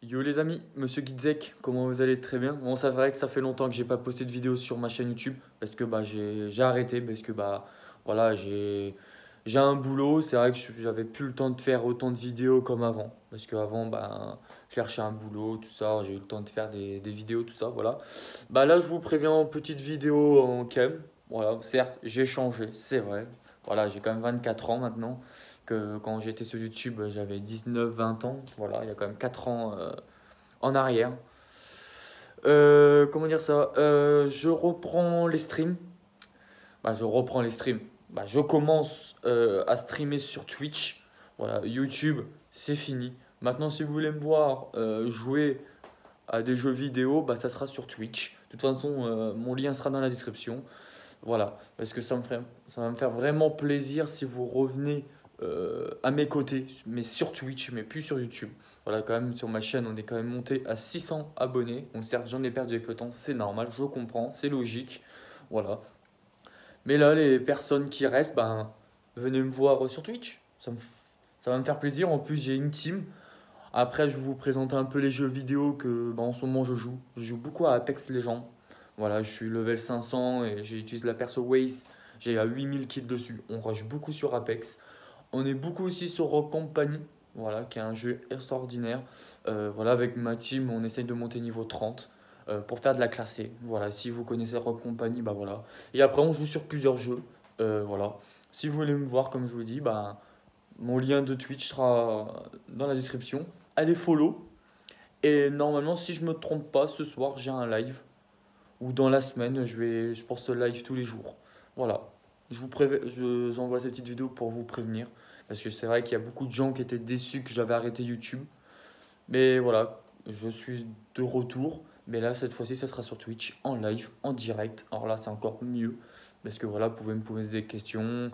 Yo les amis, Monsieur Gidzek, comment vous allez? Très bien. Bon, c'est vrai que ça fait longtemps que j'ai pas posté de vidéo sur ma chaîne YouTube parce que bah j'ai arrêté parce que bah voilà j'ai j'ai un boulot. C'est vrai que j'avais plus le temps de faire autant de vidéos comme avant parce qu'avant bah cherchais un boulot tout ça, j'ai eu le temps de faire des, des, vidéos tout ça voilà. Bah là je vous préviens en petite vidéo en cam. Voilà, certes j'ai changé, c'est vrai. Voilà, j'ai quand même 24 ans maintenant que quand j'étais sur YouTube, j'avais 19-20 ans. Voilà, il y a quand même 4 ans euh, en arrière. Euh, comment dire ça? Euh, Je reprends les streams. Bah, je reprends les streams. Bah, je commence à streamer sur Twitch. Voilà, YouTube, c'est fini. Maintenant, si vous voulez me voir jouer à des jeux vidéo, bah, ça sera sur Twitch. De toute façon, mon lien sera dans la description. Voilà, parce que ça, me ça va me faire vraiment plaisir si vous revenez euh, à mes côtés, mais sur Twitch, mais plus sur YouTube. Voilà, quand même, sur ma chaîne, on est quand même monté à 600 abonnés. Bon, certes, j'en ai perdu avec le temps, c'est normal, je comprends, c'est logique. Voilà. Mais là, les personnes qui restent, ben, venez me voir sur Twitch. Ça, me, ça va me faire plaisir. En plus, j'ai une team. Après, je vais vous présenter un peu les jeux vidéo que ben, en ce moment je joue. Je joue beaucoup à Apex Legends. Voilà, je suis level 500 et j'utilise la perso Waze. J'ai à 8000 kills dessus. On rush beaucoup sur Apex. On est beaucoup aussi sur Rock Company, voilà, qui est un jeu extraordinaire. Euh, voilà, avec ma team, on essaye de monter niveau 30 euh, pour faire de la classée. Voilà, si vous connaissez Rock Company, bah voilà. Et après, on joue sur plusieurs jeux. Euh, voilà. Si vous voulez me voir, comme je vous dis, bah, mon lien de Twitch sera dans la description. Allez follow. Et normalement, si je me trompe pas, ce soir, j'ai un live. Ou dans la semaine, je vais, je pense, live tous les jours. Voilà. Je vous, je vous envoie cette petite vidéo pour vous prévenir. Parce que c'est vrai qu'il y a beaucoup de gens qui étaient déçus que j'avais arrêté YouTube. Mais voilà, je suis de retour. Mais là, cette fois-ci, ça sera sur Twitch, en live, en direct. Alors là, c'est encore mieux. Parce que voilà, vous pouvez me poser des questions,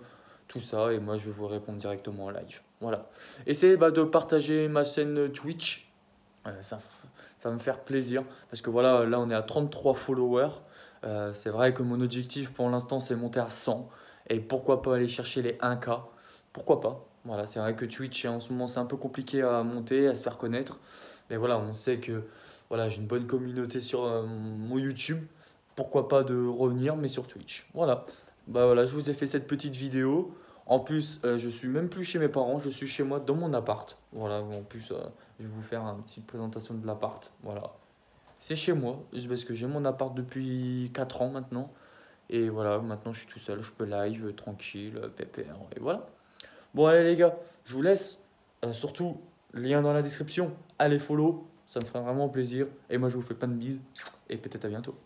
tout ça. Et moi, je vais vous répondre directement en live. Voilà. Essayez bah, de partager ma chaîne Twitch. ça, ça va me faire plaisir. Parce que voilà, là, on est à 33 followers. Euh, c'est vrai que mon objectif pour l'instant, c'est monter à 100. Et pourquoi pas aller chercher les 1K Pourquoi pas? Voilà, c'est vrai que Twitch en ce moment c'est un peu compliqué à monter, à se faire connaître. Mais voilà, on sait que voilà, j'ai une bonne communauté sur euh, mon YouTube. Pourquoi pas de revenir, mais sur Twitch. Voilà. Bah voilà, je vous ai fait cette petite vidéo. En plus, euh, je suis même plus chez mes parents, je suis chez moi dans mon appart. Voilà, en plus, euh, je vais vous faire une petite présentation de l'appart. Voilà. C'est chez moi, parce que j'ai mon appart depuis 4 ans maintenant. Et voilà, maintenant je suis tout seul, je peux live, tranquille, pépère, et voilà. Bon allez les gars, je vous laisse. Euh, surtout, lien dans la description. Allez follow, ça me fera vraiment plaisir. Et moi je vous fais plein de bises. Et peut-être à bientôt.